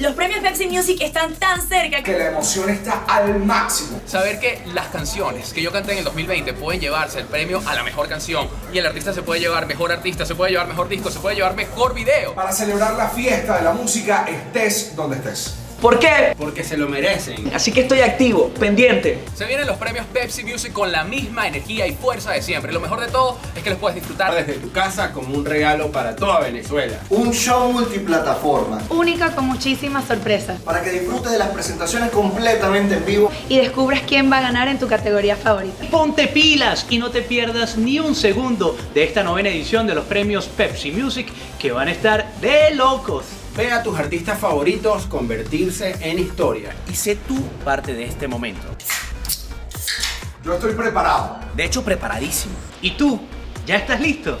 Los premios Pepsi Music están tan cerca que la emoción está al máximo. Saber que las canciones que yo canté en el 2020 pueden llevarse el premio a la mejor canción y el artista se puede llevar mejor artista, se puede llevar mejor disco, se puede llevar mejor video. Para celebrar la fiesta de la música, estés donde estés. ¿Por qué? Porque se lo merecen. Así que estoy activo, pendiente. Se vienen los premios Pepsi Music con la misma energía y fuerza de siempre. Lo mejor de todo es que los puedes disfrutar desde tu casa como un regalo para toda Venezuela. Un show multiplataforma. Única con muchísimas sorpresas. Para que disfrutes de las presentaciones completamente en vivo. Y descubras quién va a ganar en tu categoría favorita. Ponte pilas y no te pierdas ni un segundo de esta novena edición de los premios Pepsi Music que van a estar de locos. Ve a tus artistas favoritos convertirse en historia. Y sé tú parte de este momento. Yo estoy preparado. De hecho, preparadísimo. ¿Y tú? ¿Ya estás listo?